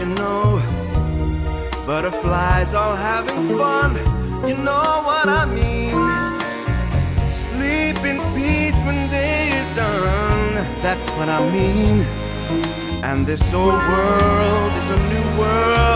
You know? Butterflies all having fun. You know what I mean. Sleep in peace when day is done. That's what I mean. And this old world is a new world.